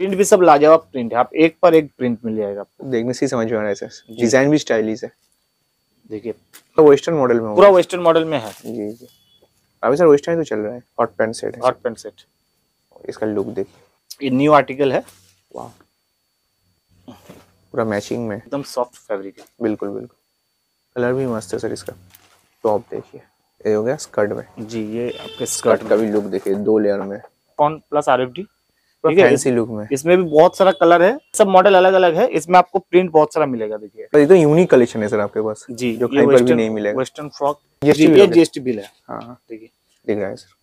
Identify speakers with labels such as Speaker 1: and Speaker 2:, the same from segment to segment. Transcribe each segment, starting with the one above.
Speaker 1: Print भी सब लाजवाब प्रिंट है। आप एक पर एक प्रिंट मिल जाएगा आपको।
Speaker 2: देखने से समझ में आ रहा है सर। डिज़ाइन भी स्टाइलिश है।
Speaker 1: देखिए।
Speaker 2: तो वेस्टर्न मॉडल में
Speaker 1: पूरा वेस्टर्न मॉडल में है।
Speaker 2: जी जी। अभी सर वेस्टर्न तो चल रहा है। Hot pant set
Speaker 1: hot pant set
Speaker 2: इसका लुक देखिए
Speaker 1: ये न्यू आर्टिकल है।
Speaker 2: वाह पूरा मैचिंग में।
Speaker 1: एकदम सॉफ्ट फैब्रिक है।
Speaker 2: बिल्कुल बिल्कुल। कलर भी मस्त है सर इसका। टॉप देखिए। ये हो गया स्कर्ट में।
Speaker 1: जी ये आपके
Speaker 2: स्कर्ट का भी लुक देखिए दो लेयर में।
Speaker 1: कौन? प्लस आर ठीक है
Speaker 2: फैंसी लुक में।
Speaker 1: इसमें भी बहुत सारा कलर है। सब मॉडल अलग अलग है। इसमें आपको प्रिंट बहुत सारा मिलेगा देखिए।
Speaker 2: ये तो यूनिक कलेक्शन है सर आपके पास
Speaker 1: जी
Speaker 2: जो कहीं पर भी नहीं मिलेगा।
Speaker 1: वेस्टर्न फ्रॉक ये जीएसटी बिल है।
Speaker 2: हाँ हाँ। दिख रहा है सर।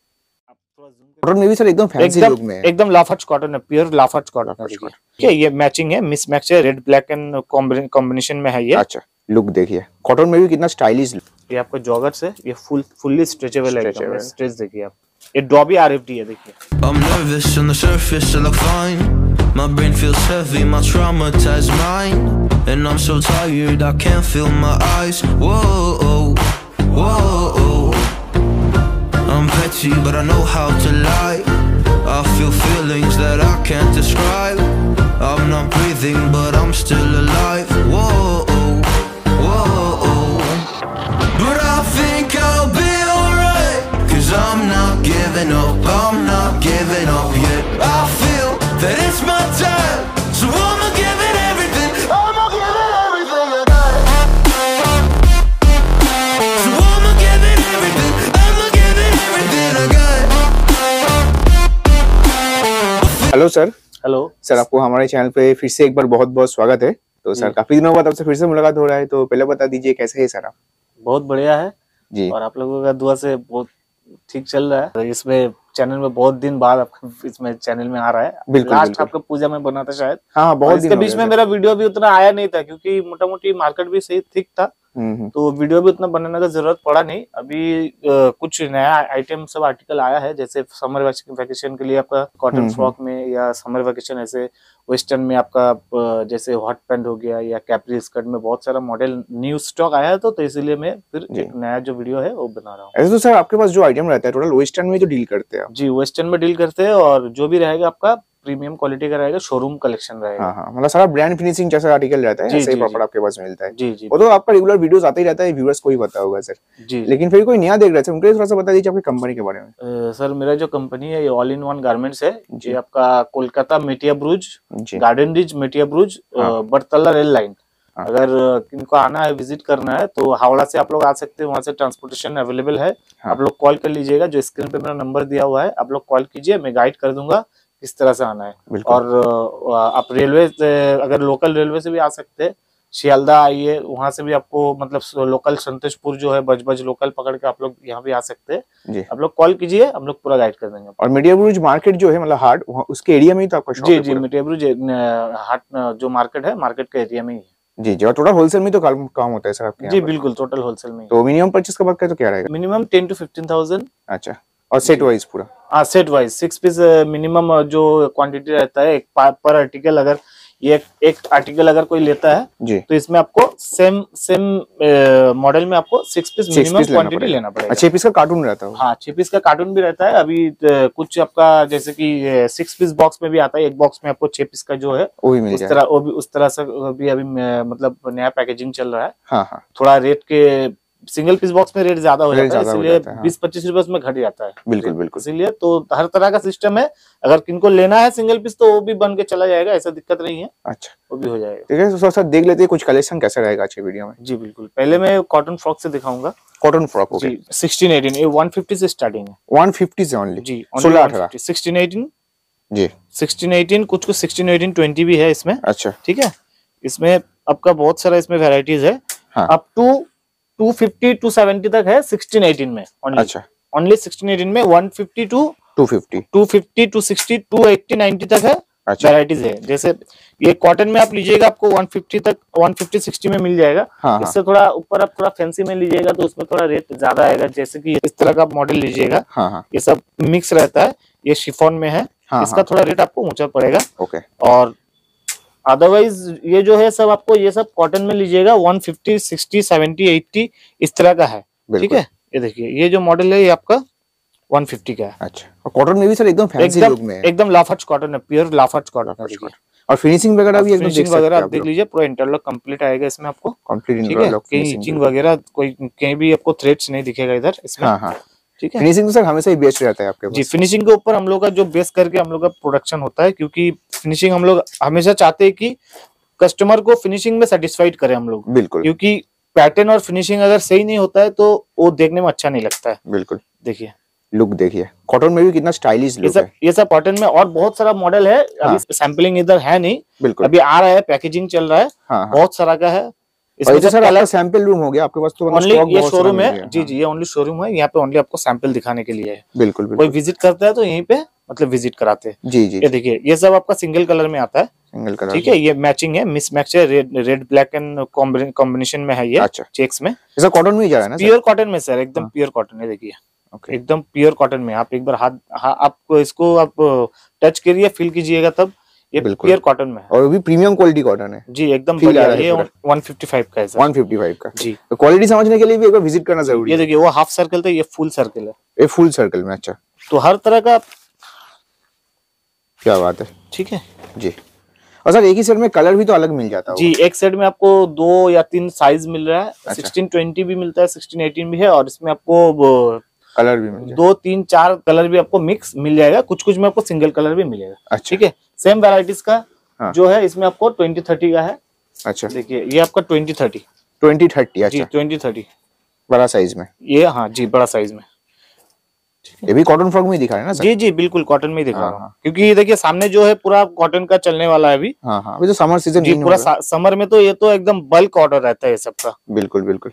Speaker 2: कॉटन में भी सर एकदम फैंसी लुक में है।
Speaker 1: एकदम लाफाज कॉटन है प्योर लाफाज कॉटन है ठीक है ये मैचिंग है मिस मैच है रेड ब्लैक एंड कॉम्बिनेशन में है ये।
Speaker 2: अच्छा लुक देखिए। कॉटन में भी कितना स्टाइलिश
Speaker 1: ये आपका जॉगर्स है ये फुल फुल्ली स्ट्रेचेबल है स्ट्रेच देखिए आप। ये डॉबी आरएफडी है देखिए
Speaker 3: I'm nervous on the surface, I look fine. My brain feels heavy, my traumatized mind. And I'm so tired, I can't feel my eyes. Whoa, whoa. I'm petty, but I know how to lie. I feel feelings that I can't describe. I'm not breathing, but I'm still alive. giving up, I'm not giving up yet. I feel that it's my time
Speaker 2: hello sir
Speaker 1: hello
Speaker 2: sir आपको हमारे channel पे फिर से एक बार बहुत बहुत स्वागत है। तो सर काफ़ी दिनों बाद आपसे फिर से मुलाकात हो रहा है तो पहले बता दीजिए कैसे है सर? आप
Speaker 1: बहुत बढ़िया है।
Speaker 2: जी।
Speaker 1: और आप लोगों का दुआ से बहुत ठीक चल रहा है। तो इसमें चैनल में बहुत दिन बाद आपका इसमें चैनल में आ रहा है।
Speaker 2: बिल्कुल,
Speaker 1: लास्ट। आपका पूजा में बना था शायद।
Speaker 2: हाँ बहुत
Speaker 1: इसके बीच में मेरा वीडियो भी उतना आया नहीं था क्योंकि मोटा मोटी मार्केट भी सही ठीक था। तो वीडियो भी उतना बनाने का ज़रूरत पड़ा नहीं। अभी अ, कुछ नया आइटम सब आर्टिकल आया है जैसे समर वैकेशन के लिए आपका कॉटन
Speaker 2: हम्म,
Speaker 1: फ्रॉक में या समर वैकेशन ऐसे वेस्टर्न में आपका जैसे हॉट पैंट हो गया या कैपरी स्कर्ट में बहुत सारा मॉडल न्यू स्टॉक आया है तो, तो इसीलिए मैं फिर एक नया जो वीडियो है वो बना रहा हूँ।
Speaker 2: ऐसे तो सर आपके पास जो आइटम रहता है टोटल वेस्टर्न में जो डील करते हैं
Speaker 1: जी वेस्टर्न में डील करते हैं और जो भी रहेगा आपका प्रीमियम क्वालिटी का रहेगा शोरूम कलेक्शन रहेगा।
Speaker 2: हाँ हाँ मतलब सारा ब्रांड फिनिशिंग जैसा आर्टिकल रहता है
Speaker 1: जी, जी,
Speaker 2: प्रॉपर आपके पास मिलता है।
Speaker 1: जी जी
Speaker 2: वो तो आपका रेगुलर वीडियोस आते ही रहता है व्यूअर्स को ही पता होगा सर
Speaker 1: जी
Speaker 2: लेकिन फिर कोई नया देख रहे थे उनके थोड़ा सा बता दीजिए आपकी कंपनी के बारे में।
Speaker 1: सर मेरा जो कंपनी है ये ऑल इन वन गारमेंट्स है।
Speaker 2: जी।
Speaker 1: ये आपका Kolkata Metiabruz Garden Reach Metiabruz
Speaker 2: हाँ।
Speaker 1: बरतला रेल लाइन
Speaker 2: हाँ।
Speaker 1: अगर किनको आना है विज़िट करना है तो हावड़ा से आप लोग आ सकते हैं वहाँ से ट्रांसपोर्टेशन अवेलेबल है।
Speaker 2: हाँ।
Speaker 1: आप लोग कॉल कर लीजिएगा जो स्क्रीन पे मेरा नंबर दिया हुआ है आप लोग कॉल कीजिए मैं गाइड कर दूँगा। किस तरह से आना है। और आप रेलवे अगर लोकल रेलवे से भी आ सकते हैं शियालदा आइए वहाँ से भी आपको मतलब लोकल संतोषपुर जो है बज बज लोकल पकड़ के आप लोग यहाँ भी आ सकते। हैं आप लोग कॉल कीजिए हम लोग पूरा गाइड कर देंगे
Speaker 2: और मीडिया ब्रूज मार्केट जो है मतलब हार्ड उसके एरिया में ही तो आपका
Speaker 1: जी जी
Speaker 2: पूरा?
Speaker 1: मिटियाब्रुज हाट जो मार्केट है मार्केट के एरिया में ही है।
Speaker 2: जी जी और टोटल होलसेल में तो काम काम होता है सर आपके
Speaker 1: जी बिल्कुल टोटल होलसेल में
Speaker 2: तो मिनिमम परचेस का बात करें तो क्या रहेगा?
Speaker 1: Minimum ten to fifteen thousand
Speaker 2: अच्छा। और सेट वाइज पूरा।
Speaker 1: हाँ set wise six piece minimum जो क्वांटिटी रहता है एक पर आर्टिकल अगर ये एक आर्टिकल अगर कोई लेता है
Speaker 2: जी।
Speaker 1: तो इसमें आपको सेम सेम मॉडल में आपको सिक्स पीस मिनिमम क्वांटिटी लेना पड़ेगा।
Speaker 2: अच्छा पीस का कार्टून रहता है
Speaker 1: हाँ छह पीस का कार्टून भी रहता है। अभी कुछ आपका जैसे कि सिक्स पीस बॉक्स में भी आता है। एक बॉक्स में आपको छह पीस का जो है
Speaker 2: वो भी मिल
Speaker 1: उस तरह वो भी उस तरह से भी अभी मतलब नया पैकेजिंग चल रहा है।
Speaker 2: हाँ हाँ।
Speaker 1: थोड़ा रेट के सिंगल पीस बॉक्स में रेट ज़्यादा हो जाता है इसलिए
Speaker 2: है, हाँ।
Speaker 1: बीस पच्चीस रुपए उसमें घट जाता है।
Speaker 2: बिल्कुल बिल्कुल।
Speaker 1: इसीलिए तो हर तरह का सिस्टम है। अगर किनको लेना है सिंगल पीस तो वो भी बन के चला जाएगा ऐसा दिक्कत नहीं है।
Speaker 2: अच्छा।
Speaker 1: वो भी हो जाएगा।
Speaker 2: ठीक है तो सर देख लेते हैं कुछ कलेक्शन कैसा रहेगा अच्छे वीडियो में।
Speaker 1: जी बिल्कुल। पहले मैं कॉटन फ्रॉक से दिखाऊँगा।
Speaker 2: कॉटन फ्रॉक ओके
Speaker 1: जी सिक्सटीन एटीन ये वन फिफ्टी से स्टार्टिंग है।
Speaker 2: 150 से ओनली
Speaker 1: जी
Speaker 2: सोलह अठारह।
Speaker 1: सिक्सटीन एटीन
Speaker 2: जी।
Speaker 1: सिक्सटीन एटीन कुछ कुछ सिक्सटीन एटीन ट्वेंटी भी है इसमें।
Speaker 2: अच्छा।
Speaker 1: ठीक है? इसमें आपका बहुत सारा इसमें वेराइटीज है।
Speaker 2: हाँ।
Speaker 1: Up to two fifty to seventy तक है सिक्सटीन एटीन में ओनली
Speaker 2: अच्छा।
Speaker 1: ओनली सिक्सटीन एटीन में one fifty two
Speaker 2: 250
Speaker 1: two fifty two sixty two eighty ninety तक है।
Speaker 2: अच्छा।
Speaker 1: वेराइटीज है। जैसे ये कॉटन में आप लीजिएगा आपको 150 तक 150 60 में मिल जाएगा।
Speaker 2: हाँ हाँ।
Speaker 1: इससे थोड़ा ऊपर आप थोड़ा फैंसी में लीजिएगा तो उसमें थोड़ा रेट ज़्यादा आएगा। जैसे कि इस तरह का मॉडल लीजिएगा
Speaker 2: हाँ हाँ।
Speaker 1: ये सब मिक्स रहता है। ये शिफॉन में है।
Speaker 2: हाँ,
Speaker 1: इसका थोड़ा रेट आपको ऊँचा पड़ेगा।
Speaker 2: ओके
Speaker 1: और अदरवाइज़ ये जो है सब आपको ये सब कॉटन में लीजिएगा 150 60 70 80 इस तरह का है। ठीक है? ये देखिए ये जो मॉडल है ये आपका 150 का है।
Speaker 2: अच्छा। और कॉटन में भी सर एकदम फैंसी लुक में
Speaker 1: एकदम
Speaker 2: है
Speaker 1: एकदम लाफाज कॉटन है प्योर लाफाज कॉटन
Speaker 2: और फिनिशिंग वगैरह भी एकदम देख
Speaker 1: वगैरह आप देख लीजिए पूरा इंटरलॉक कंप्लीट आएगा इसमें आपको।
Speaker 2: कंप्लीट इंटरलॉक
Speaker 1: कहीं वगैरह कोई कहीं भी आपको थ्रेड्स नहीं दिखेगा इधर इसमें।
Speaker 2: हाँ हाँ।
Speaker 1: ठीक है?
Speaker 2: फिनिशिंग तो सर हमेशा ही बेस्ट रहता है आपके
Speaker 1: जी फिनिशिंग के ऊपर हम लोग का जो बेस करके हम लोग का प्रोडक्शन होता है क्योंकि फिनिशिंग हम लोग हमेशा चाहते हैं कि कस्टमर को फिनिशिंग में सेटिस्फाइड करें हम लोग।
Speaker 2: बिल्कुल।
Speaker 1: क्योंकि पैटर्न और फिनिशिंग अगर सही नहीं होता है तो वो देखने में अच्छा नहीं लगता है।
Speaker 2: बिल्कुल।
Speaker 1: देखिए।
Speaker 2: लुक देखिए। कॉटन में भी कितना स्टाइलिश लुक है।
Speaker 1: ये सब कॉटन में और बहुत सारा मॉडल है।
Speaker 2: हाँ।
Speaker 1: अभी सैम्पलिंग इधर है नहीं।
Speaker 2: बिल्कुल।
Speaker 1: अभी आ रहा है पैकेजिंग चल रहा है।
Speaker 2: हाँ हाँ।
Speaker 1: बहुत सारा का है। इसमें
Speaker 2: सर सैंपल रूम हो गया। आपके पास तो मतलब
Speaker 1: ओनली ये शोरूम है। जी
Speaker 2: हाँ,
Speaker 1: जी ये ओनली शोरूम है। यहाँ पे ओनली आपको सैंपल दिखाने के लिए है।
Speaker 2: बिल्कुल
Speaker 1: कोई विज़िट करता है तो यहीं पे मतलब विज़िट कराते हैं।
Speaker 2: जी जी
Speaker 1: ये देखिए ये सब आपका सिंगल कलर में आता है।
Speaker 2: सिंगल कलर
Speaker 1: ठीक है ये मैचिंग है मिस मैच है red red black and combination में है ये
Speaker 2: अच्छा।
Speaker 1: चेक्स में।
Speaker 2: सर कॉटन में ही जा रहा है ना
Speaker 1: प्योर कॉटन में सर एकदम
Speaker 2: हाँ।
Speaker 1: प्योर कॉटन है देखिए।
Speaker 2: ओके
Speaker 1: एकदम प्योर कॉटन में आप एक बार हाथ हा, आपको इसको आप टच करिए फील कीजिएगा तब ये प्योर कॉटन में है।
Speaker 2: और भी प्रीमियम क्वालिटी कॉटन है।
Speaker 1: जी एकदम बढ़िया
Speaker 2: है
Speaker 1: ये 155 का है सर
Speaker 2: 155 का।
Speaker 1: जी।
Speaker 2: तो क्वालिटी समझने के लिए भी एक बार विज़िट करना ज़रूरी है।
Speaker 1: ये देखिए वो हाफ़ सर्कल था ये फुल सर्कल है।
Speaker 2: ये फुल सर्कल में अच्छा।
Speaker 1: तो हर तरह का
Speaker 2: क्या बात है?
Speaker 1: ठीक है।
Speaker 2: जी। और सर एक ही सेट में कलर भी तो अलग मिल जाता है
Speaker 1: जी एक सेट में आपको दो या तीन साइज़ मिल रहा है।
Speaker 2: अच्छा।
Speaker 1: सिक्सटीन ट्वेंटी भी मिलता है सिक्सटीन एटीन भी है और इसमें आपको
Speaker 2: कलर भी मिल
Speaker 1: दो तीन चार कलर भी आपको मिक्स मिल जाएगा। कुछ कुछ में आपको सिंगल कलर भी मिलेगा।
Speaker 2: अच्छा।
Speaker 1: ठीक है? सेम वेराइटीज का
Speaker 2: हाँ।
Speaker 1: जो है इसमें आपको ट्वेंटी थर्टी का है।
Speaker 2: अच्छा।
Speaker 1: देखिए ये आपका ट्वेंटी थर्टी
Speaker 2: ट्वेंटी थर्टी
Speaker 1: जी
Speaker 2: अच्छा।
Speaker 1: ट्वेंटी थर्टी
Speaker 2: बड़ा साइज़ में।
Speaker 1: ये हाँ जी बड़ा साइज़ में।
Speaker 2: ये भी कॉटन फ्रॉक में ही दिखा रहे हैं ना सर?
Speaker 1: जी जी बिल्कुल कॉटन में ही दिखा
Speaker 2: हाँ,
Speaker 1: रहा हूँ।
Speaker 2: हाँ।
Speaker 1: क्योंकि ये देखिए सामने जो है पूरा कॉटन का चलने वाला है अभी।
Speaker 2: हाँ हाँ अभी तो समर सीज़न
Speaker 1: जी पूरा समर में तो ये तो एकदम बल्क ऑर्डर रहता है सबका
Speaker 2: बिल्कुल बिल्कुल।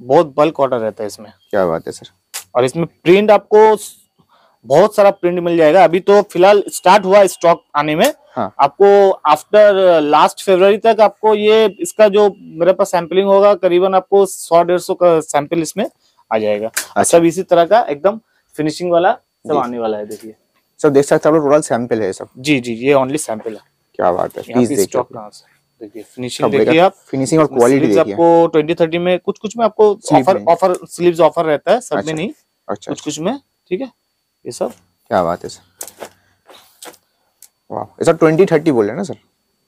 Speaker 1: बहुत बल्क ऑर्डर रहता है इसमें।
Speaker 2: क्या बात है सर।
Speaker 1: और इसमें प्रिंट आपको बहुत सारा प्रिंट मिल जाएगा। अभी तो फ़िलहाल स्टार्ट हुआ स्टॉक आने में।
Speaker 2: हाँ।
Speaker 1: आपको आफ्टर लास्ट फरवरी तक आपको ये इसका जो मेरे पास सैंपलिंग होगा करीबन आपको सौ डेढ़ सौ का सैंपल इसमें आ जाएगा।
Speaker 2: अच्छा।
Speaker 1: सब इसी तरह का एकदम फिनिशिंग वाला सब आने वाला है देखिए।
Speaker 2: सब देख सकते हैं टोटल सैंपल है सब।
Speaker 1: जी जी ये ओनली सैंपल है।
Speaker 2: क्या बात है प्लीज़ देखिए।
Speaker 1: स्टॉक कहाँ से देखिए फिनिशिंग देखिए आप।
Speaker 2: फिनिशिंग और क्वालिटी देखिए।
Speaker 1: आपको ट्वेंटी थर्टी में कुछ कुछ में आपको ऑफ़र। ऑफ़र स्लीव्स ऑफ़र रहता है सब में
Speaker 2: अच्छा।
Speaker 1: नहीं।
Speaker 2: अच्छा
Speaker 1: कुछ कुछ में ठीक है? ये सब।
Speaker 2: क्या बात है सर। वाह ये सर ट्वेंटी थर्टी बोल रहे ना सर?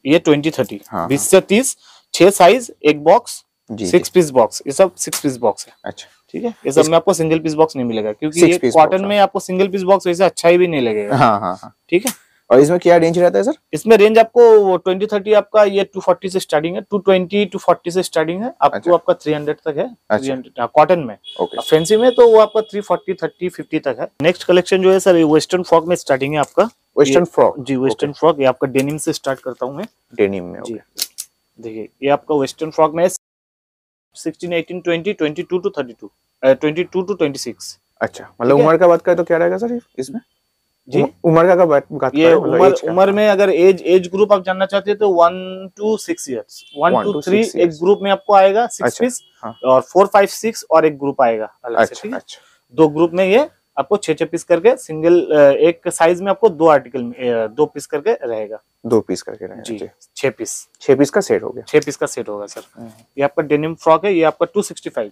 Speaker 1: ये ट्वेंटी थर्टी
Speaker 2: हाँ,
Speaker 1: बीस से तीस छह साइज़ एक बॉक्स सिक्स पीस बॉक्स ये सब सिक्स पीस बॉक्स है।
Speaker 2: अच्छा।
Speaker 1: ठीक है? ये सब में आपको सिंगल पीस बॉक्स नहीं मिलेगा क्योंकि ये कॉटन में आपको सिंगल पीस बॉक्स वैसे अच्छा ही भी नहीं लगेगा।
Speaker 2: हाँ हाँ हाँ।
Speaker 1: ठीक है?
Speaker 2: और इसमें क्या रेंज रहता है सर
Speaker 1: इसमें रेंज आपको ट्वेंटी थर्टी आपका ये टू फोर्टी से स्टार्टिंग है टू ट्वेंटी टू फोर्टी से स्टार्टिंग है। आपको
Speaker 2: अच्छा।
Speaker 1: आपका थ्री हंड्रेड तक है। थ्री हंड्रेड कॉटन में।
Speaker 2: ओके
Speaker 1: फैंसी में तो वो आपका थ्री फोर्टी थर्टी फिफ्टी तक है। नेक्स्ट कलेक्शन जो है सर वेस्टर्न फ्रॉक में स्टार्टिंग है आपका।
Speaker 2: वेस्टर्न फ्रॉक
Speaker 1: जी वेस्टर्न फ्रॉक ये आपका डेनिम से स्टार्ट करता हूँ मैं।
Speaker 2: डेनिम में
Speaker 1: देखिए ये आपका वेस्टर्न फ्रॉक में sixteen eighteen twenty twenty two two thirty two twenty two two twenty six
Speaker 2: अच्छा मतलब उम्र का बात करें तो क्या रहेगा सर इसमें?
Speaker 1: जी?
Speaker 2: उम- उम्र का बात
Speaker 1: ये
Speaker 2: मतलब
Speaker 1: उम्र उम्र में अगर एज एज ग्रुप आप जानना चाहते हैं तो one two six years
Speaker 2: one
Speaker 1: two
Speaker 2: three
Speaker 1: एक ग्रुप में आपको आएगा सिक्स
Speaker 2: अच्छा,
Speaker 1: पीस
Speaker 2: हाँ।
Speaker 1: और फोर फाइव सिक्स और एक ग्रुप आएगा अलग से
Speaker 2: अच्छा
Speaker 1: ठीक है?
Speaker 2: अच्छा।
Speaker 1: दो ग्रुप में ये आपको छह छह पीस करके सिंगल एक साइज़ में आपको दो आर्टिकल में दो पीस करके रहेगा।
Speaker 2: दो पीस करके रहेगा
Speaker 1: जी
Speaker 2: जी।
Speaker 1: छह पीस
Speaker 2: छह पीस का सेट हो गया।
Speaker 1: छह पीस का सेट होगा सर। ये आपका डेनिम फ्रॉक है ये आपका two sixty five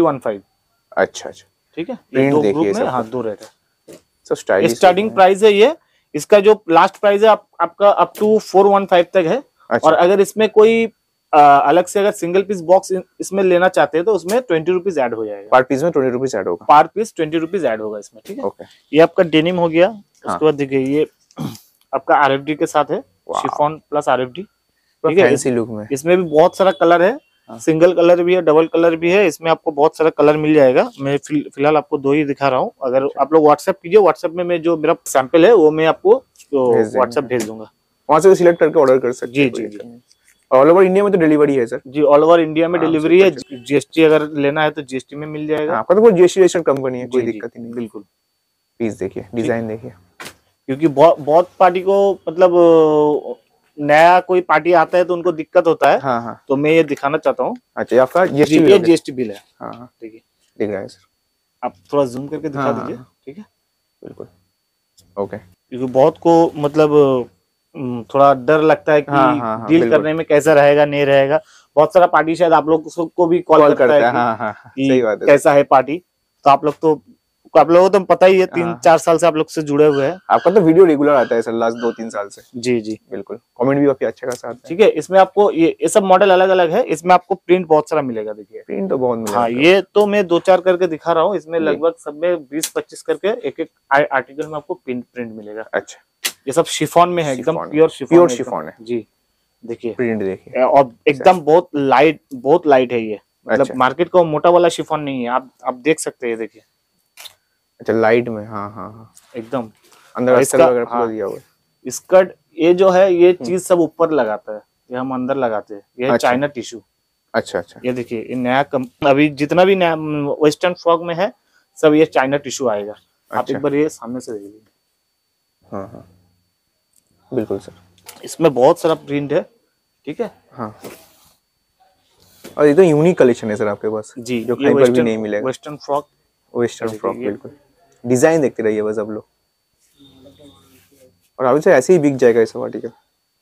Speaker 1: one five.
Speaker 2: अच्छा अच्छा।
Speaker 1: ठीक है?
Speaker 2: देखिए
Speaker 1: हाँ दो रेट है।
Speaker 2: सब स्टाइलिश
Speaker 1: स्टार्टिंग प्राइस है ये। इसका जो लास्ट प्राइस है आप, आपका up to four one five तक है।
Speaker 2: अच्छा।
Speaker 1: और अगर इसमें कोई अ, अलग से अगर सिंगल पीस बॉक्स इसमें लेना चाहते हैं तो उसमें ट्वेंटी रुपीज़ एड हो जाएगा।
Speaker 2: पर पीस में ट्वेंटी रुपीज़ ऐड होगा।
Speaker 1: पर पीस ट्वेंटी रुपीज़ ऐड होगा इसमें ठीक है?
Speaker 2: ओके
Speaker 1: ये आपका डेनिम हो गया।
Speaker 2: हाँ।
Speaker 1: उसके बाद देखिए ये आपका आरएफडी के साथ है। शिफॉन प्लस आर ठीक है?
Speaker 2: फैंसी लुक में।
Speaker 1: इसमें भी बहुत सारा कलर है
Speaker 2: हाँ।
Speaker 1: सिंगल कलर भी है डबल कलर भी है इसमें आपको बहुत सारा कलर मिल जाएगा। मैं फ़िलहाल आपको दो ही दिखा रहा हूँ। अगर आप लोग व्हाट्सएप कीजिए व्हाट्सएप में मैं जो मेरा सैंपल है वो मैं आपको व्हाट्सएप भेज दूँगा।
Speaker 2: वहाँ से सिलेक्ट करके ऑर्डर कर सकते
Speaker 1: जी, जी, जी।
Speaker 2: ऑल ओवर इंडिया में तो डिलीवरी है सर
Speaker 1: जी ऑल ओवर इंडिया में
Speaker 2: हाँ,
Speaker 1: डिलीवरी है। जीएसटी अगर लेना है तो जीएसटी में मिल जाएगा।
Speaker 2: आपका तो कोई जीएसटी रजिस्टर्ड कंपनी है कोई दिक्कत ही नहीं।
Speaker 1: बिल्कुल।
Speaker 2: पीस देखिए डिज़ाइन देखिए।
Speaker 1: क्योंकि बहुत बहुत पार्टी को मतलब नया कोई पार्टी आता है तो उनको दिक्कत होता है।
Speaker 2: हाँ हाँ।
Speaker 1: तो मैं ये दिखाना चाहता हूँ।
Speaker 2: अच्छा आपका जीएसटी
Speaker 1: बिल है?
Speaker 2: हाँ। हाँ
Speaker 1: देखिए
Speaker 2: दिख रहा है सर
Speaker 1: आप थोड़ा जूम करके दिखा
Speaker 2: हाँ,
Speaker 1: दीजिए
Speaker 2: हाँ।
Speaker 1: ठीक है?
Speaker 2: बिल्कुल। ओके
Speaker 1: क्योंकि बहुत को मतलब थोड़ा डर लगता है कि
Speaker 2: हाँ, हाँ, हाँ,
Speaker 1: डील करने में कैसा रहेगा नहीं रहेगा। बहुत सारा पार्टी शायद आप लोग को भी कॉल करता है
Speaker 2: है हाँ हाँ हाँ, है
Speaker 1: कैसा है पार्टी। तो आप लोग तो आप लोगों को तो पता ही है तीन
Speaker 2: हाँ।
Speaker 1: चार साल से आप लोग से जुड़े हुए हैं।
Speaker 2: आपका तो वीडियो रेगुलर आता है सर लास्ट दो तीन साल से।
Speaker 1: जी जी।
Speaker 2: बिल्कुल। कमेंट भी काफ़ी अच्छा खासा है।
Speaker 1: ठीक है इसमें आपको ये ये सब मॉडल अलग अलग है इसमें आपको प्रिंट बहुत सारा मिलेगा देखिए।
Speaker 2: प्रिंट तो बहुत मिला
Speaker 1: हाँ ये तो मैं दो चार करके दिखा रहा हूँ इसमें लगभग सब में बीस पच्चीस करके एक एक आर्टिकल में आपको प्रिंट प्रिंट मिलेगा।
Speaker 2: अच्छा।
Speaker 1: ये सब शिफॉन में है एकदम
Speaker 2: शिफॉन।
Speaker 1: प्योर शिफॉन है
Speaker 2: शिफॉन है।
Speaker 1: जी देखिए।
Speaker 2: प्रिंट देखिए।
Speaker 1: और एकदम बहुत लाइट बहुत लाइट है ये। मतलब
Speaker 2: अच्छा।
Speaker 1: मार्केट का मोटा वाला शिफॉन नहीं है आप आप देख सकते हैं देखिए।
Speaker 2: अच्छा लाइट में हाँ हाँ हाँ।
Speaker 1: एकदम।
Speaker 2: अंदर
Speaker 1: इसका-
Speaker 2: वगैरह
Speaker 1: हाँ।
Speaker 2: दिया हुआ
Speaker 1: स्कर्ट ये जो है ये चीज़ सब ऊपर लगाता है ये हम अंदर लगाते हैं। ये
Speaker 2: अच्छा।
Speaker 1: चाइना टिश्यू
Speaker 2: अच्छा अच्छा।
Speaker 1: ये देखिए ये नया कम, अभी जितना भी नया वेस्टर्न फ्रॉक में है सब ये चाइना टिश्यू आएगा। अच्छा, आप
Speaker 2: अच्छा।
Speaker 1: एक बार ये सामने से देख लीजिए।
Speaker 2: हाँ हाँ। बिल्कुल सर।
Speaker 1: इसमें बहुत सारा प्रिंट है ठीक है?
Speaker 2: हाँ। और ये तो यूनिक कलेक्शन है सर आपके पास।
Speaker 1: जी
Speaker 2: जो कहीं पर भी नहीं मिलेगा।
Speaker 1: वेस्टर्न फ्रॉक
Speaker 2: वेस्टर्न फ्रॉक बिल्कुल। डिज़ाइन देखते रहिए बस अब लोग। और अभी से ऐसे ही बिक जाएगा सब आर्टिकल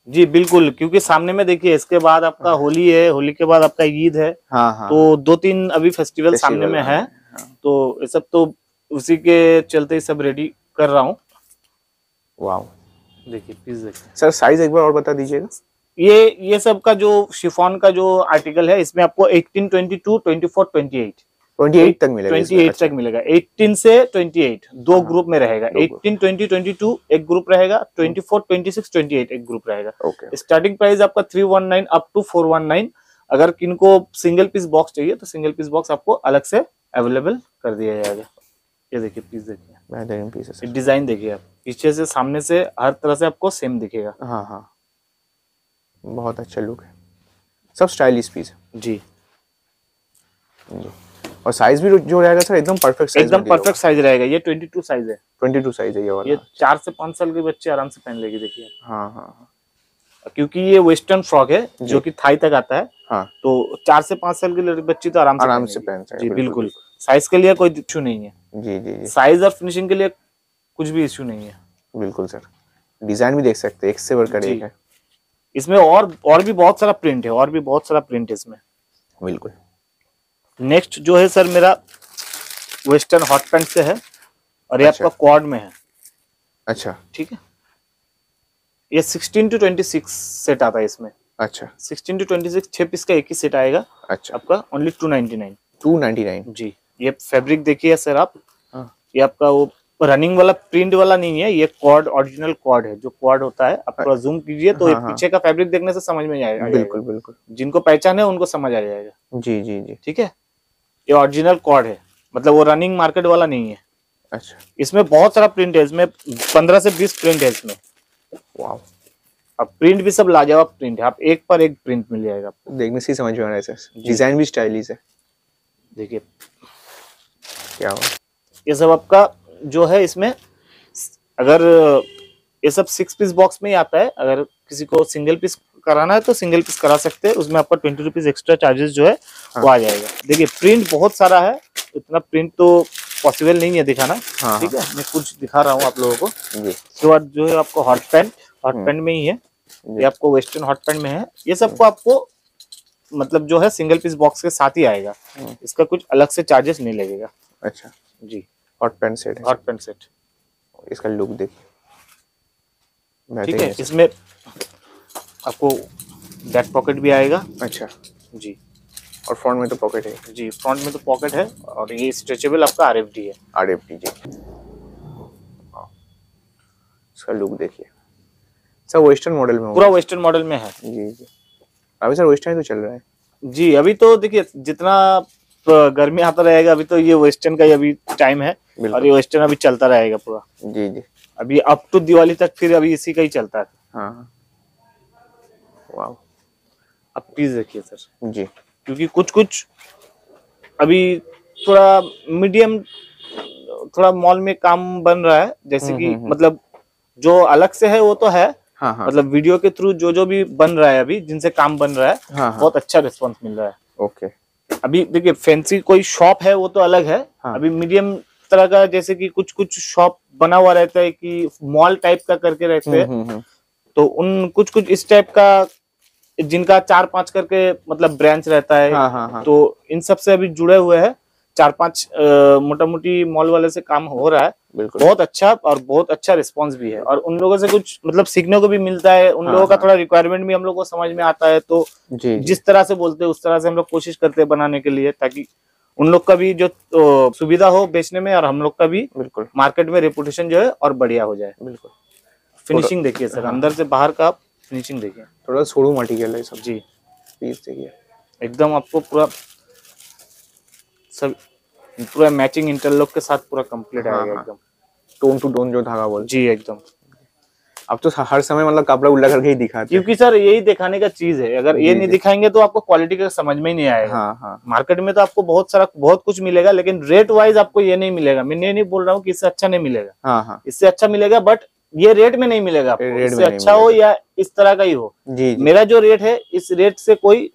Speaker 1: जी बिल्कुल क्योंकि सामने में देखिए इसके बाद आपका होली है होली के बाद आपका ईद है
Speaker 2: हाँ हाँ।
Speaker 1: तो दो तीन अभी फेस्टिवल
Speaker 2: Festival
Speaker 1: सामने में है
Speaker 2: हाँ।
Speaker 1: तो ये सब तो उसी के चलते ही सब रेडी कर रहा हूँ।
Speaker 2: वाह
Speaker 1: देखिए प्लीज़ देखिए।
Speaker 2: सर साइज़ एक बार और बता दीजिएगा।
Speaker 1: ये ये सब का जो शिफॉन का जो आर्टिकल है इसमें आपको 18, 22, 24, 28
Speaker 2: 28 तक मिलेगा
Speaker 1: 28
Speaker 2: अच्छा,
Speaker 1: तक मिलेगा। 18 से 28 दो ग्रुप में रहेगा। 18 20 22 एक ग्रुप रहेगा। 24 26 28 एक ग्रुप रहेगा।
Speaker 2: ओके
Speaker 1: स्टार्टिंग प्राइस आपका 319 अप टू 419 अगर किनको सिंगल पीस बॉक्स चाहिए तो सिंगल पीस बॉक्स आपको अलग से अवेलेबल कर दिया जाएगा। ये देखिए पीस देखिए।
Speaker 2: पीस है
Speaker 1: डिज़ाइन देखिए आप। पीछे से सामने से हर तरह से आपको सेम दिखेगा।
Speaker 2: हाँ हाँ। बहुत अच्छा लुक है। सब स्टाइलिश पीस
Speaker 1: जी।
Speaker 2: जी। और साइज़ भी जो रहेगा सर एकदम परफेक्ट साइज़
Speaker 1: एकदम परफेक्ट साइज़ रहेगा। ये 22 साइज़ है।
Speaker 2: 22 साइज़ है ये वाला।
Speaker 1: ये चार से पाँच साल के बच्चे आराम से पहन लेगी देखिए।
Speaker 2: हाँ हाँ हाँ।
Speaker 1: क्योंकि ये वेस्टर्न फ्रॉक है जो। कि थाई तक आता है।
Speaker 2: हाँ।
Speaker 1: तो चार से पाँच साल के बच्ची तो आराम से
Speaker 2: आराम
Speaker 1: पहन
Speaker 2: से पहन सकते
Speaker 1: जी
Speaker 2: हैं,
Speaker 1: बिल्कुल। साइज़ के लिए कोई इशू नहीं है।
Speaker 2: जी जी जी।
Speaker 1: साइज़ और फिनिशिंग के लिए कुछ भी इश्यू नहीं है।
Speaker 2: बिल्कुल सर डिज़ाइन भी देख सकते हैं एक से बढ़कर एक है।
Speaker 1: इसमें और और भी बहुत सारा प्रिंट है और भी बहुत सारा प्रिंट है इसमें।
Speaker 2: बिल्कुल।
Speaker 1: नेक्स्ट जो है सर मेरा वेस्टर्न हॉट पैंट से है और ये
Speaker 2: अच्छा।
Speaker 1: आपका क्वाड में है।
Speaker 2: अच्छा।
Speaker 1: ठीक है? ये 16 टू 26 सेट आता है इसमें।
Speaker 2: अच्छा।
Speaker 1: 16 टू 26 छह पीस का एक ही सेट आएगा।
Speaker 2: अच्छा।
Speaker 1: आपका ओनली 299
Speaker 2: टू नाइनटी नाइन
Speaker 1: जी। ये फैब्रिक देखिए सर आप।
Speaker 2: हाँ।
Speaker 1: ये आपका वो रनिंग वाला प्रिंट वाला नहीं है ये क्वाड ओरिजिनल क्वाड है जो क्वाड होता है। आप थोड़ा जूम कीजिए तो
Speaker 2: हाँ, हाँ।
Speaker 1: पीछे का फैब्रिक देखने से समझ में आएगा
Speaker 2: बिल्कुल बिल्कुल।
Speaker 1: जिनको पहचान है उनको समझ आ जाएगा।
Speaker 2: जी जी जी।
Speaker 1: ठीक है? ये ओरिजिनल क्वाड है। मतलब वो रनिंग मार्केट वाला नहीं है।
Speaker 2: अच्छा।
Speaker 1: इसमें बहुत सारा प्रिंट है इसमें पंद्रह से बीस प्रिंट है इसमें।
Speaker 2: वाह
Speaker 1: अब प्रिंट भी सब लाजवाब प्रिंट है। आप एक पर एक प्रिंट मिल जाएगा आपको।
Speaker 2: देखने से समझ में आ रहा है सर डिज़ाइन भी स्टाइलिश है।
Speaker 1: देखिए।
Speaker 2: क्या हुआ?
Speaker 1: ये सब आपका जो है इसमें अगर ये सब सिक्स पीस बॉक्स में ही आता है अगर किसी को सिंगल पीस कराना है तो सिंगल पीस करा सकते हैं। उसमें आपका ट्वेंटी रुपीज़ एक्स्ट्रा चार्जेस जो है हाँ। वो आ जाएगा। देखिए प्रिंट बहुत सारा है इतना प्रिंट तो पॉसिबल नहीं है दिखाना।
Speaker 2: हाँ,
Speaker 1: ठीक है? मैं कुछ दिखा रहा हूँ आप लोगों को। उसके बाद जो है आपको hot pant hot
Speaker 2: hmm.
Speaker 1: Pant में ही है। ये आपको वेस्टर्न हॉट पैंट में है। ये सबको आपको मतलब जो है सिंगल पीस बॉक्स के साथ ही आएगा।
Speaker 2: हम्म।
Speaker 1: इसका कुछ अलग से चार्जेस नहीं लगेगा।
Speaker 2: अच्छा।
Speaker 1: जी।
Speaker 2: हॉट पैंट सेट है।
Speaker 1: हॉट पैंट सेट
Speaker 2: इसका लुक देखिए।
Speaker 1: ठीक है?
Speaker 2: है।
Speaker 1: इसमें आपको बैक पॉकेट भी आएगा।
Speaker 2: अच्छा।
Speaker 1: जी।
Speaker 2: और फ्रंट में तो पॉकेट है।
Speaker 1: जी फ्रंट में तो पॉकेट है और ये स्ट्रेचेबल आपका आरएफडी है।
Speaker 2: आर एफ़ डी जी। इसका लुक देखिए। सर वेस्टर्न मॉडल में
Speaker 1: पूरा वेस्टर्न मॉडल में है।
Speaker 2: जी जी। अभी सर वेस्टर्न तो चल रहा है।
Speaker 1: जी अभी तो देखिए जितना गर्मी आता रहेगा अभी तो ये वेस्टर्न का ही अभी टाइम है। और ये वेस्टर्न अभी चलता रहेगा पूरा।
Speaker 2: जी जी।
Speaker 1: अभी अप टू दिवाली तक फिर अभी इसी का ही चलता है।
Speaker 2: हाँ हाँ। वाह
Speaker 1: अब प्लीज़ देखिए सर
Speaker 2: जी।
Speaker 1: क्योंकि कुछ कुछ अभी थोड़ा मीडियम थोड़ा मॉल में काम बन रहा है जैसे
Speaker 2: हम्म,
Speaker 1: कि
Speaker 2: हम्म, हम्म।
Speaker 1: मतलब जो अलग से है वो तो है
Speaker 2: हाँ हाँ।
Speaker 1: मतलब वीडियो के थ्रू जो जो भी बन रहा है अभी जिनसे काम बन रहा है
Speaker 2: हाँ हाँ।
Speaker 1: बहुत अच्छा रिस्पॉन्स मिल रहा है।
Speaker 2: ओके
Speaker 1: अभी देखिए फैंसी कोई शॉप है वो तो अलग है
Speaker 2: हाँ।
Speaker 1: अभी मीडियम तरह का जैसे कि कुछ कुछ शॉप बना हुआ रहता है कि मॉल टाइप का करके रहते हैं तो उन कुछ कुछ इस टाइप का जिनका चार पाँच करके मतलब ब्रांच रहता है
Speaker 2: हाँ हाँ हाँ।
Speaker 1: तो इन सबसे अभी जुड़े हुए हैं। चार पाँच मोटा मोटी मॉल वाले से काम हो रहा है। बहुत अच्छा और बहुत अच्छा रिस्पांस भी है। और उन लोगों से कुछ मतलब सीखने को भी मिलता है। उन
Speaker 2: हाँ,
Speaker 1: लोगों का
Speaker 2: हाँ।
Speaker 1: थोड़ा रिक्वायरमेंट भी हम लोग को समझ में आता है। तो
Speaker 2: जी जी।
Speaker 1: जिस तरह से बोलते हैं उस तरह से हम लोग कोशिश करते हैं बनाने के लिए ताकि उन लोग का भी जो तो, सुविधा हो बेचने में और हम लोग का भी
Speaker 2: बिल्कुल।
Speaker 1: मार्केट में रेपुटेशन जो है और बढ़िया हो जाए।
Speaker 2: बिल्कुल।
Speaker 1: फिनिशिंग देखिए सर
Speaker 2: हाँ।
Speaker 1: अंदर से बाहर का फिनिशिंग देखिए।
Speaker 2: थोड़ा सोड़ू मटेरियल है सब
Speaker 1: जी
Speaker 2: पीस देखिए।
Speaker 1: एकदम आपको पूरा सब पूरा मैचिंग इंटरलॉक के साथ पूरा कंप्लीट
Speaker 2: हाँ,
Speaker 1: आएगा
Speaker 2: हाँ।
Speaker 1: एकदम।
Speaker 2: टोन टू टोन जो धागा बोल
Speaker 1: जी एकदम।
Speaker 2: अब तो हर समय मतलब कपड़ा उल्टा करके ही दिखाते हैं।
Speaker 1: क्योंकि सर यही दिखाने का चीज़ है अगर ये नहीं दिखाएँगे तो आपको क्वालिटी का समझ में ही नहीं आएगा।
Speaker 2: हाँ हाँ।
Speaker 1: मार्केट में तो आपको बहुत सारा बहुत कुछ मिलेगा लेकिन रेट वाइज आपको ये नहीं मिलेगा। मैं ये नहीं बोल रहा हूँ कि इससे अच्छा नहीं मिलेगा।
Speaker 2: हाँ हाँ।
Speaker 1: इससे अच्छा मिलेगा बट ये रेट में नहीं मिलेगा आपको।
Speaker 2: रेट
Speaker 1: इससे अच्छा हो या इस तरह का ही हो।
Speaker 2: जी जी।
Speaker 1: मेरा जो रेट है इस रेट से कोई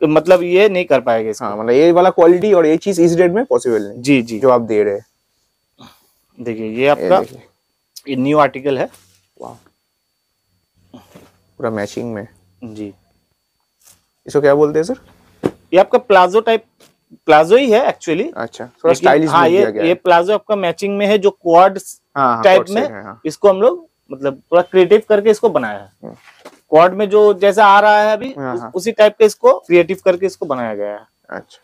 Speaker 1: मतलब ये नहीं कर पाएगा इसको।
Speaker 2: हाँ मतलब ये वाला क्वालिटी और ये चीज़ इस रेट में पॉसिबल नहीं।
Speaker 1: जी जी।
Speaker 2: जो आप दे रहे हैं।
Speaker 1: देखिए ये आपका ये न्यू आर्टिकल है।
Speaker 2: पूरा मैचिंग में।
Speaker 1: जी।
Speaker 2: इसको क्या बोलते हैं सर
Speaker 1: ये आपका प्लाजो टाइप प्लाजो ही है एक्चुअली
Speaker 2: अच्छा थोड़ा स्टाइलिश
Speaker 1: हाँ ये ये प्लाजो आपका मैचिंग में है जो क्वाड
Speaker 2: हाँ हाँ
Speaker 1: टाइप में
Speaker 2: हाँ
Speaker 1: इसको हम लोग मतलब थोड़ा क्रिएटिव करके इसको बनाया है। क्वाड में जो जैसा आ रहा है अभी
Speaker 2: हाँ,
Speaker 1: उस,
Speaker 2: हाँ।
Speaker 1: उसी टाइप का इसको क्रिएटिव करके इसको बनाया गया है।
Speaker 2: अच्छा।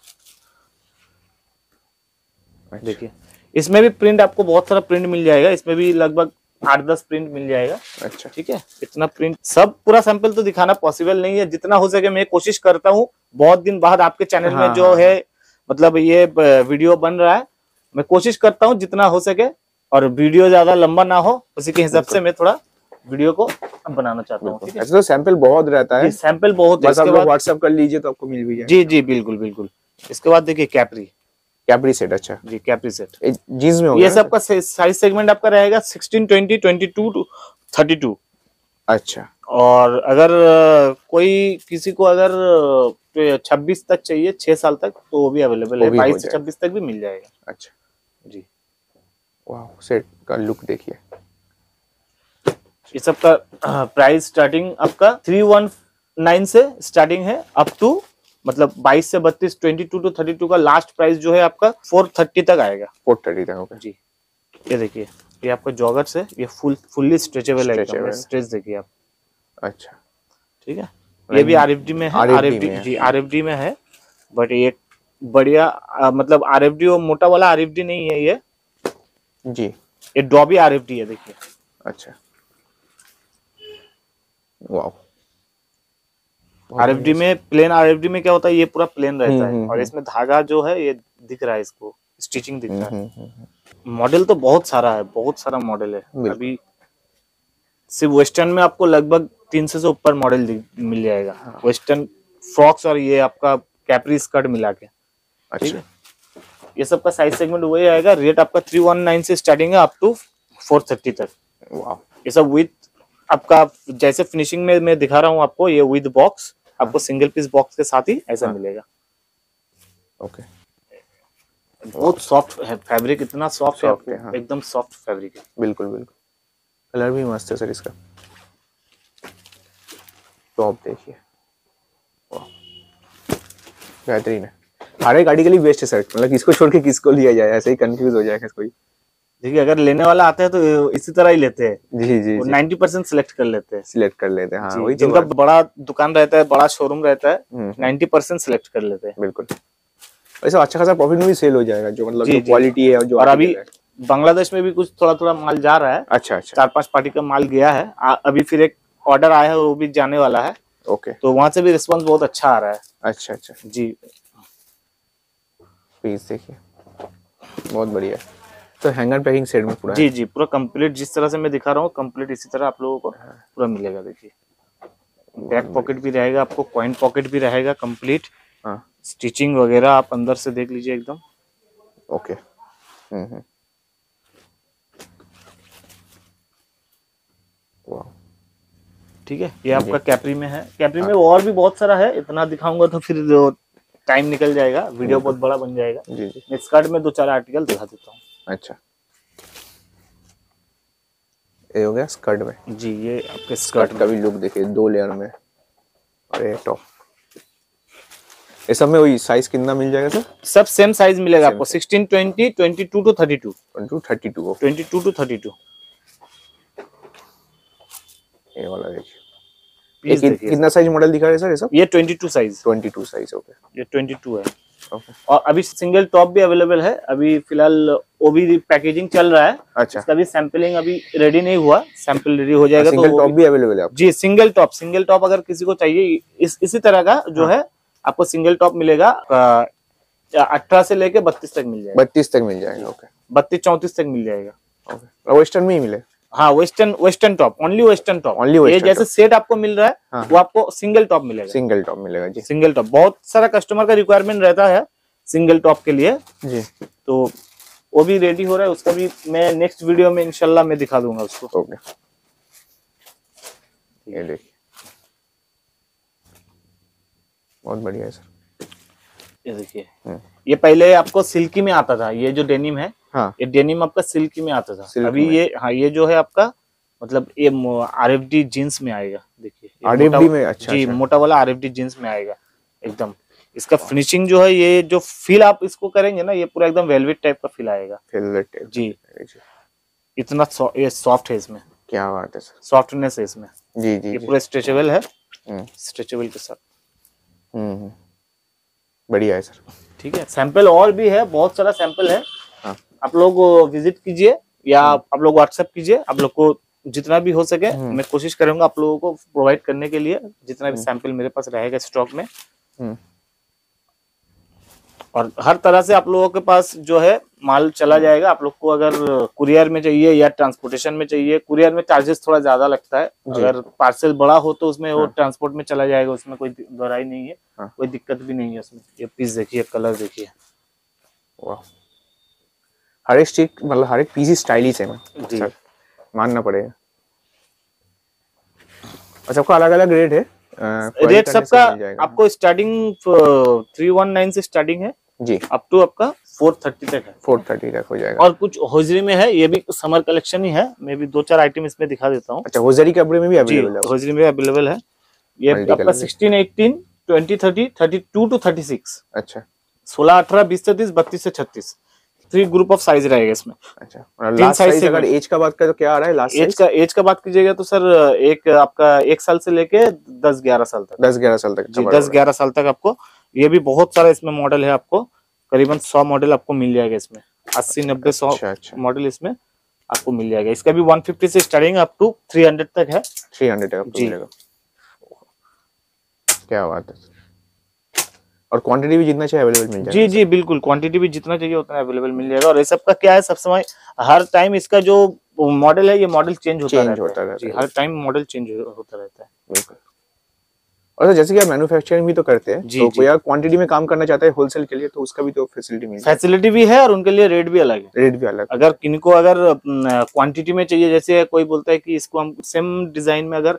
Speaker 2: अच्छा।
Speaker 1: देखिए इसमें भी प्रिंट आपको बहुत सारा प्रिंट मिल जाएगा इसमें भी लगभग आठ दस प्रिंट मिल जाएगा।
Speaker 2: अच्छा।
Speaker 1: ठीक है? इतना प्रिंट सब पूरा सैंपल तो दिखाना पॉसिबल नहीं है जितना हो सके मैं कोशिश करता हूँ बहुत दिन बाद आपके चैनल
Speaker 2: हाँ,
Speaker 1: में जो
Speaker 2: हाँ,
Speaker 1: है मतलब ये वीडियो बन रहा है। मैं कोशिश करता हूँ जितना हो सके और वीडियो ज़्यादा लंबा ना हो। उसी के हिसाब से मैं थोड़ा वीडियो को बनाना चाहता हूँ
Speaker 2: ऐसे तो सैंपल बहुत रहता है।
Speaker 1: सैंपल बहुत है।
Speaker 2: व्हाट्सएप कर लीजिए तो आपको मिल भी जाए
Speaker 1: जी जी बिल्कुल बिल्कुल। इसके बाद देखिए कैपरी
Speaker 2: कैपरी सेट अच्छा।
Speaker 1: जी कैपरी सेट
Speaker 2: जीन्स में हो
Speaker 1: ये
Speaker 2: गया ना?
Speaker 1: सब का साइज़ सेगमेंट आपका रहेगा sixteen twenty twenty two thirty two
Speaker 2: अच्छा।
Speaker 1: और अगर कोई किसी को अगर छब्बीस तक चाहिए छह साल तक तो वो भी अवेलेबल है। बाईस से छब्बीस तक भी मिल जाएगा।
Speaker 2: अच्छा।
Speaker 1: जी।
Speaker 2: वाह सेट का लुक देखिए।
Speaker 1: ये सब का प्राइस स्टार्टिंग आपका थ्री वन नाइन से स्टार्टिंग है अप टू मतलब बाईस से बत्तीस twenty two two thirty two का लास्ट प्राइस जो है आपका फोर थर्टी तक आएगा।
Speaker 2: फोर थर्टी तक होगा
Speaker 1: जी। ये देखिए ये आपका जॉगर्स है ये फुल फुल्ली स्ट्रेचेबल है स्ट्रेच देखिए आप।
Speaker 2: अच्छा।
Speaker 1: ठीक है? ये भी आर में है आर
Speaker 2: में।
Speaker 1: जी आर में है बट ये बढ़िया मतलब आर वो मोटा वाला आर नहीं है ये।
Speaker 2: जी।
Speaker 1: ये डॉबी आर है देखिए।
Speaker 2: अच्छा। वाह
Speaker 1: आर में प्लेन आरएफडी में क्या होता है ये पूरा प्लेन रहता
Speaker 2: हम्म,
Speaker 1: है।
Speaker 2: हम्म,
Speaker 1: और
Speaker 2: हम्म।
Speaker 1: इसमें धागा जो है ये दिख रहा है इसको स्टिचिंग दिख रहा है। मॉडल तो बहुत सारा है बहुत सारा मॉडल है। अभी सिर्फ़ वेस्टर्न में आपको लगभग तीन सौ से ऊपर मॉडल मिल जाएगा।
Speaker 2: हाँ।
Speaker 1: वेस्टर्न फ्रॉक्स और ये आपका कैपरी स्कर्ट मिला के।
Speaker 2: अच्छा।
Speaker 1: ये सब का साइज़ सेगमेंट वही आएगा। रेट आपका थ्री वन नाइन से स्टार्टिंग है अप टू फोर थर्टी तक। ये सब विथ आपका जैसे फिनिशिंग में मैं दिखा रहा हूँ आपको ये विद बॉक्स आपको सिंगल पीस बॉक्स के साथ ही ऐसा
Speaker 2: हाँ।
Speaker 1: मिलेगा।
Speaker 2: ओके
Speaker 1: बहुत सॉफ्ट है फैब्रिक इतना सॉफ्ट है
Speaker 2: है, हाँ।
Speaker 1: एकदम सॉफ्ट फैब्रिक है।
Speaker 2: बिल्कुल बिल्कुल। कलर भी मस्त है सर इसका। टॉप देखिए। बेहतरीन है। हर एक गाड़ी के लिए बेस्ट है सर। मतलब किसको छोड़ के किसको लिया जाए ऐसे ही कंफ्यूज हो जाएगा कोई।
Speaker 1: देखिए अगर लेने वाला आता है तो इसी तरह ही लेते हैं।
Speaker 2: जी जी
Speaker 1: नाइन्टी परसेंट सिलेक्ट कर लेते हैं।
Speaker 2: सिलेक्ट कर लेते हैं। हाँ वही तो
Speaker 1: जिनका
Speaker 2: बात-
Speaker 1: बड़ा दुकान रहता है बड़ा शोरूम रहता है नाइन्टी परसेंट सिलेक्ट कर लेते हैं।
Speaker 2: बिल्कुल। वैसे अच्छा खासा प्रॉफिट में भी सेल हो जाएगा जो मतलब
Speaker 1: जो
Speaker 2: क्वालिटी है और जो
Speaker 1: और अभी। बांग्लादेश में भी कुछ थोड़ा थोड़ा माल जा रहा है।
Speaker 2: अच्छा अच्छा।
Speaker 1: चार पाँच पार्टी का माल गया है। आ, अभी फिर एक ऑर्डर आया है वो भी जाने वाला है।
Speaker 2: ओके।
Speaker 1: तो वहाँ से भी रिस्पांस बहुत अच्छा आ रहा है।
Speaker 2: अच्छा अच्छा।
Speaker 1: जी।
Speaker 2: पीस देखिए। बहुत बढ़िया। तो हैंगर पैकिंग सेट में पूरा
Speaker 1: जी जी। पूरा कंप्लीट जिस तरह से मैं दिखा रहा हूँ कंप्लीट इसी तरह आप लोगों को पूरा मिलेगा देखिए। बैक पॉकेट भी रहेगा आपको कॉइन पॉकेट भी रहेगा कंप्लीट
Speaker 2: हाँ।
Speaker 1: स्टिचिंग वगैरह आप अंदर से देख लीजिए एकदम।
Speaker 2: ओके। हम्म हम्म।
Speaker 1: ठीक है? ये आपका कैपरी में है। कैपरी में और भी बहुत सारा है। इतना दिखाऊँगा तो फिर टाइम निकल जाएगा। वीडियो बहुत बड़ा बन जाएगा।
Speaker 2: जी जी।
Speaker 1: मैं स्कर्ट में दो चार आर्टिकल दिखा देता हूँ।
Speaker 2: अच्छा। ये हो गया स्कर्ट में।
Speaker 1: जी ये आपके
Speaker 2: स्कर्ट का भी लुक देखिए दो लेयर में। और ये टॉप ये सब में वही साइज़ कितना मिल जाएगा सर?
Speaker 1: सब सेम साइज़ मिलेगा आपको। Sixteen twenty twenty two two thirty two
Speaker 2: two thirty two
Speaker 1: twenty two two thirty two
Speaker 2: ये वाला देखिए। ये कि- कितना साइज़ मॉडल दिखा रहे हैं सर ये सब?
Speaker 1: ये twenty two size
Speaker 2: twenty two size okay
Speaker 1: ये ट्वेंटी टू है।
Speaker 2: ओके
Speaker 1: और अभी सिंगल टॉप भी अवेलेबल है। अभी फ़िलहाल वो भी पैकेजिंग चल रहा है।
Speaker 2: अच्छा।
Speaker 1: इसका भी सैंपलिंग अभी रेडी नहीं हुआ। सैंपल रेडी हो जाएगा तो
Speaker 2: सिंगल
Speaker 1: वो
Speaker 2: टॉप
Speaker 1: भी-
Speaker 2: भी अवेलेबल है
Speaker 1: जी सिंगल टॉप सिंगल टॉप अगर किसी को चाहिए इस इसी तरह का जो
Speaker 2: हाँ।
Speaker 1: है आपको सिंगल टॉप मिलेगा अठारह से लेके बत्तीस तक मिल जाएगा।
Speaker 2: बत्तीस तक मिल जाएगा ओके
Speaker 1: बत्तीस चौंतीस तक मिल जाएगा।
Speaker 2: ओके वेस्टर्न में ही मिले?
Speaker 1: हाँ western western top only western top
Speaker 2: Only
Speaker 1: ये जैसे सेट आपको मिल रहा है
Speaker 2: हाँ।
Speaker 1: वो आपको सिंगल टॉप मिलेगा।
Speaker 2: सिंगल टॉप मिलेगा जी।
Speaker 1: सिंगल टॉप बहुत सारा कस्टमर का रिक्वायरमेंट रहता है सिंगल टॉप के लिए।
Speaker 2: जी।
Speaker 1: तो वो भी रेडी हो रहा है उसका भी मैं नेक्स्ट वीडियो में इंशाल्लाह मैं दिखा दूँगा उसको।
Speaker 2: ओके ये देखिए। बहुत बढ़िया है सर।
Speaker 1: ये देखिए।
Speaker 2: हम्म।
Speaker 1: ये पहले आपको सिल्की में आता था ये जो डेनिम है
Speaker 2: हाँ।
Speaker 1: ये डेनिम आपका सिल्की में आता था। अभी ये हाँ ये जो है आपका मतलब ये आर एफ़ डी जीन्स में आएगा देखिए। मोटा-
Speaker 2: में, अच्छा,
Speaker 1: जी
Speaker 2: अच्छा।
Speaker 1: मोटा वाला आर एफ़ डी जीन्स में आएगा एकदम। इसका फिनिशिंग जो है ये जो फील आप इसको करेंगे ना ये पूरा एकदम वेलवेट टाइप का फील आएगा। जी। इतना ये सॉफ्ट है इसमें।
Speaker 2: क्या बात है सर।
Speaker 1: सॉफ्टनेस है इसमें।
Speaker 2: जी जी
Speaker 1: ये पूरा स्ट्रेचेबल है।
Speaker 2: हम्म।
Speaker 1: स्ट्रेचेबल के साथ।
Speaker 2: हम्म हम्म। बढ़िया है सर।
Speaker 1: ठीक है? सैंपल और भी है बहुत सारा सैंपल है।
Speaker 2: हाँ।
Speaker 1: आप लोग विज़िट कीजिए या आप लोग व्हाट्सएप कीजिए। आप लोग को जितना भी हो सके
Speaker 2: हम्म।
Speaker 1: मैं कोशिश करूँगा आप लोगों को प्रोवाइड करने के लिए जितना भी सैंपल मेरे पास रहेगा स्टॉक में। और हर तरह से आप लोगों के पास जो है माल चला जाएगा। आप लोग को अगर कुरियर में चाहिए या ट्रांसपोर्टेशन में चाहिए कुरियर में चार्जेस थोड़ा ज़्यादा लगता है। अगर पार्सल बड़ा हो तो उसमें वो
Speaker 2: हाँ।
Speaker 1: ट्रांसपोर्ट में चला जाएगा उसमें कोई दोहराई नहीं है।
Speaker 2: हाँ।
Speaker 1: कोई दिक्कत भी नहीं है उसमें। ये पीस देखिए कलर देखिए।
Speaker 2: हर एक स्टिक मतलब हर एक पीस ही स्टाइलिश है
Speaker 1: जी।
Speaker 2: मानना पड़ेगा। अच्छा सबका अलग अलग रेट है
Speaker 1: रेट सबका आपको स्टार्टिंग थ्री वन नाइन से स्टार्टिंग है।
Speaker 2: जी।
Speaker 1: अप टू आपका फोर थर्टी तक है।
Speaker 2: फोर थर्टी तक हो जाएगा।
Speaker 1: और कुछ होजरी में है ये भी समर कलेक्शन ही है। मैं भी दो चार आइटम इसमें दिखा देता हूँ।
Speaker 2: अच्छा होजरी कपड़े में भी अवेलेबल है।
Speaker 1: होजरी में अवेलेबल है। ये आपका। Sixteen eighteen twenty thirty thirty two two thirty six
Speaker 2: अच्छा।
Speaker 1: सोलह अठारह बीस से तीस बत्तीस से छत्तीस। थ्री ग्रुप ऑफ़ साइज़ रहेगा इसमें।
Speaker 2: अच्छा और
Speaker 1: तीन
Speaker 2: लास्ट साइज़ अगर एज का बात करें तो क्या आ रहा है? लास्ट
Speaker 1: एज का एज का बात कीजिएगा तो सर एक आपका एक साल से लेके दस ग्यारह साल तक।
Speaker 2: दस ग्यारह साल तक
Speaker 1: जी दस ग्यारह साल तक आपको ये भी बहुत सारा इसमें मॉडल है आपको। करीबन सौ मॉडल आपको मिल जाएगा इसमें। अस्सी नब्बे सौ
Speaker 2: अच्छा, अच्छा।
Speaker 1: मॉडल इसमें आपको मिल जाएगा। इसका भी 150 से स्टार्टिंग अप टू 300 तक है।
Speaker 2: थ्री हंड्रेड तक आपको
Speaker 1: जी।
Speaker 2: मिलेगा। क्या बात है और क्वांटिटी भी जितना चाहिए अवेलेबल मिल जाएगा
Speaker 1: जी जी बिल्कुल। क्वांटिटी भी जितना चाहिए उतना अवेलेबल मिल जाएगा। और ये सब का क्या है सब समय हर टाइम इसका जो मॉडल है ये मॉडल चेंज होता
Speaker 2: Change
Speaker 1: रहता
Speaker 2: होता
Speaker 1: है
Speaker 2: रहता है।
Speaker 1: हर टाइम मॉडल चेंज होता रहता है।
Speaker 2: बिल्कुल। और सर जैसे कि आप मैन्युफैक्चरिंग भी तो करते हैं
Speaker 1: जी,
Speaker 2: तो
Speaker 1: जी।
Speaker 2: कोई क्वांटिटी में काम करना चाहता है होलसेल के लिए तो उसका भी तो फैसिलिटी मिल जाए
Speaker 1: फैसिलिटी भी है और उनके लिए रेट भी अलग है।
Speaker 2: रेट भी अलग।
Speaker 1: अगर किनको अगर क्वांटिटी में चाहिए जैसे कोई बोलता है कि इसको हम सेम डिज़ाइन में अगर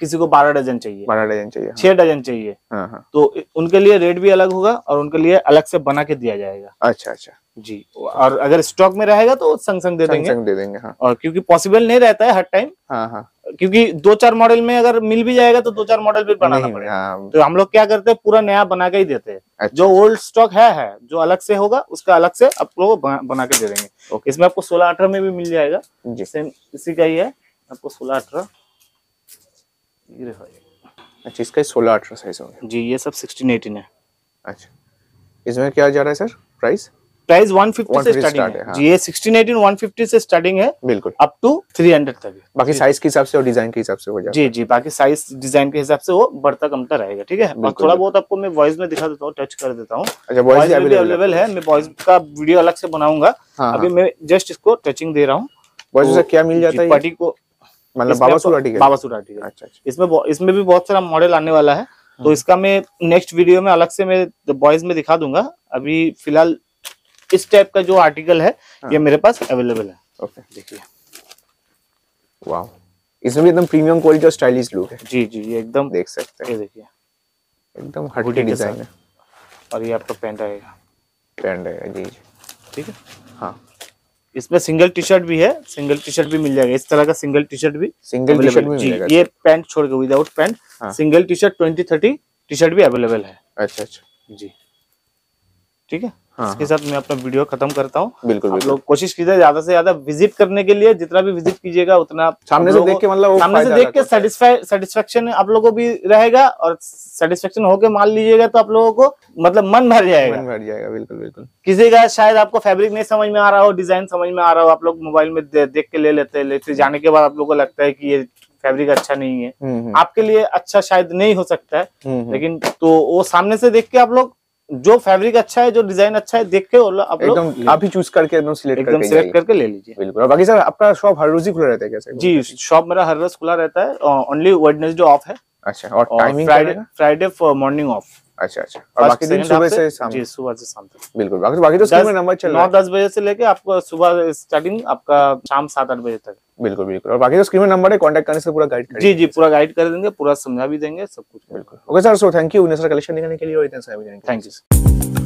Speaker 1: किसी को बारह डजन चाहिए।
Speaker 2: बारह डजन चाहिए हाँ।
Speaker 1: छह डजन चाहिए।
Speaker 2: हाँ हाँ।
Speaker 1: तो उनके लिए रेट भी अलग होगा और उनके लिए अलग से बना के दिया जाएगा।
Speaker 2: अच्छा अच्छा।
Speaker 1: जी और अगर स्टॉक में रहेगा तो संग संग दे
Speaker 2: संग
Speaker 1: देंगे।
Speaker 2: संग दे देंगे हाँ।
Speaker 1: और क्योंकि पॉसिबल नहीं रहता है हर टाइम
Speaker 2: हाँ हाँ।
Speaker 1: क्योंकि दो चार मॉडल में अगर मिल भी जाएगा तो दो चार मॉडल भी बनाना पड़ेगा।
Speaker 2: हाँ।
Speaker 1: तो हम लोग क्या करते हैं पूरा नया बना के ही देते हैं।
Speaker 2: अच्छा।
Speaker 1: जो ओल्ड स्टॉक है है जो अलग से होगा उसका अलग से आप लोग बना, के दे देंगे।
Speaker 2: ओके।
Speaker 1: इसमें आपको सोलह अठारह में भी मिल जाएगा। सेम इसी का ही है। आपको सोलह अठारह।
Speaker 2: अच्छा इसका सोलह अठारह साइज़ हो गया
Speaker 1: जी ये सब सिक्सटीन एटीन है।
Speaker 2: अच्छा। इसमें क्या जा रहा है सर प्राइस
Speaker 1: प्राइस 150 से स्टार्टिंग है।
Speaker 2: है।
Speaker 1: जी ये 16 18 150 से स्टार्टिंग है
Speaker 2: बिल्कुल।
Speaker 1: अप टू 300 तक
Speaker 2: बाकी साइज़ के हिसाब से और डिज़ाइन के हिसाब से हो जाएगा।
Speaker 1: जी जी बाकी साइज़ डिज़ाइन के हिसाब से वो बढ़ता कमता रहेगा ठीक है? और थोड़ा बहुत आपको मैं वॉइस में दिखा देता हूँ टच कर देता हूँ।
Speaker 2: अच्छा अवेलेबल
Speaker 1: अवेलेबल है। मैं वॉइस का वीडियो अलग से बनाऊँगा।
Speaker 2: हाँ,
Speaker 1: अभी
Speaker 2: हाँ।
Speaker 1: मैं जस्ट इसको टचिंग दे रहा हूँ। तो
Speaker 2: क्या मिल जाता है ये?
Speaker 1: पट्टी को
Speaker 2: मतलब बाबा सुराटी
Speaker 1: बाबा सुराटी
Speaker 2: अच्छा अच्छा।
Speaker 1: इसमें इसमें भी बहुत सारा मॉडल आने वाला हाँ। तो इसका मैं नेक्स्ट वीडियो में अलग से मैं बॉयज़ में दिखा दूँगा। अभी फ़िलहाल इस टाइप का जो आर्टिकल है
Speaker 2: हाँ।
Speaker 1: ये मेरे पास अवेलेबल है।
Speaker 2: ओके
Speaker 1: देखिए।
Speaker 2: वाह इसमें भी एकदम प्रीमियम क्वालिटी और स्टाइलिश लुक है।
Speaker 1: जी जी ये एकदम
Speaker 2: देख सकते हैं।
Speaker 1: ये देखिए।
Speaker 2: एकदम हटके डिज़ाइन है।
Speaker 1: और ये आपका पैंट आएगा।
Speaker 2: पैंट है जी जी।
Speaker 1: ठीक है?
Speaker 2: हाँ।
Speaker 1: इसमें सिंगल टी शर्ट भी है सिंगल टी शर्ट भी मिल जाएगा। इस तरह का सिंगल टी शर्ट भी
Speaker 2: सिंगल टी शर्ट
Speaker 1: जी, ये पैंट छोड़ के without
Speaker 2: pant.
Speaker 1: Single T shirt twenty thirty T shirt भी अवेलेबल है।
Speaker 2: अच्छा अच्छा। जी।
Speaker 1: ठीक है?
Speaker 2: हाँ,
Speaker 1: इसके साथ मैं अपना वीडियो खत्म करता हूँ।
Speaker 2: बिल्कुल बिल्कुल।
Speaker 1: लोग कोशिश कीजिए ज़्यादा से ज़्यादा विज़िट करने के लिए जितना भी विज़िट कीजिएगा उतना
Speaker 2: सामने से देख
Speaker 1: के
Speaker 2: मतलब
Speaker 1: सामने से देख के सेटिस्फेक्शन आप लोगों को भी रहेगा और सेटिस्फेक्शन होके मान लीजिएगा तो आप लोगों को मतलब मन भर जाएगा।
Speaker 2: मन भर जाएगा बिल्कुल बिल्कुल।
Speaker 1: किसी का शायद आपको फैब्रिक नहीं समझ में आ रहा हो डिज़ाइन समझ में आ रहा हो आप लोग मोबाइल में देख के ले लेते हैं लेते जाने के बाद आप लोगों को लगता है कि ये फैब्रिक अच्छा नहीं है।
Speaker 2: हम्म हम्म,
Speaker 1: आपके लिए अच्छा शायद नहीं हो सकता है
Speaker 2: हम्म।
Speaker 1: लेकिन तो वो सामने से देख के आप लोग जो फैब्रिक अच्छा है जो डिज़ाइन अच्छा है देख के आप लोग
Speaker 2: आप ही चूज़ करके एकदम सिलेक्ट
Speaker 1: एकदम सिलेक्ट करके ले लीजिए।
Speaker 2: बिल्कुल। और बाकी सर आपका शॉप हर रोज ही खुला रहता है कैसे
Speaker 1: जी शॉप मेरा हर रोज खुला रहता है। ओनली वेडनेसडे ऑफ़ है।
Speaker 2: अच्छा और
Speaker 1: और timing Friday Friday morning off
Speaker 2: अच्छा अच्छा। और बाकी दिन सुबह से शाम
Speaker 1: जी सुबह से शाम तक।
Speaker 2: बिल्कुल बाकी बाकी तो स्क्रीन में नंबर चल रहा
Speaker 1: नौ
Speaker 2: है।
Speaker 1: दस बजे से लेके आपको सुबह स्टार्टिंग आपका शाम सात आठ बजे तक।
Speaker 2: बिल्कुल बिल्कुल। और बाकी जो स्क्रीन में नंबर है कांटेक्ट करने से पूरा गाइड कर
Speaker 1: जी जी पूरा गाइड कर देंगे पूरा समझा भी देंगे सब कुछ
Speaker 2: बिल्कुल। Okay sir so thank you sir collection दिखाने के लिए और इतने सारे
Speaker 1: थैंक यू